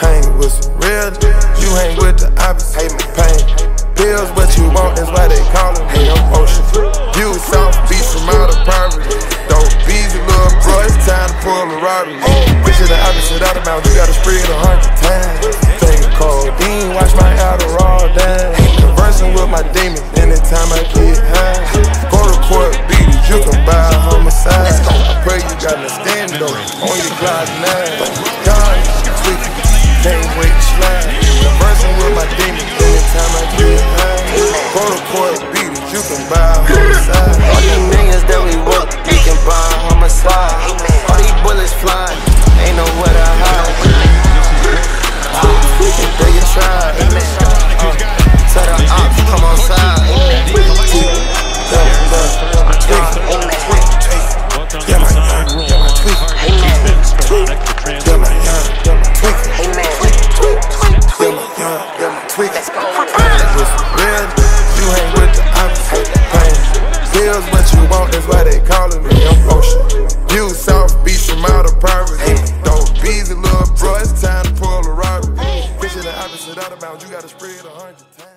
Hang with some real you hang with the opposite. Hey, pain. Pills, what you want, that's why they callin' me I'm ocean. You South Beach from out of poverty. Don't be the little bro, it's time to pull a robbery. Bitch, the opposite out of mouth, you gotta spread a hundred times. Glock 9. God, tweak, can't wait to slide. Conversing with my demon, anytime I get high. Go to beat it, you can buy tweak. With you hang with the opposite pain. Bills what you want, that's why they calling me. I'm ocean. You South Beach from out of poverty. Throw bees and little bro, it's time to pull a robbery. Fishing the opposite out of bounds, you gotta spread a hundred times.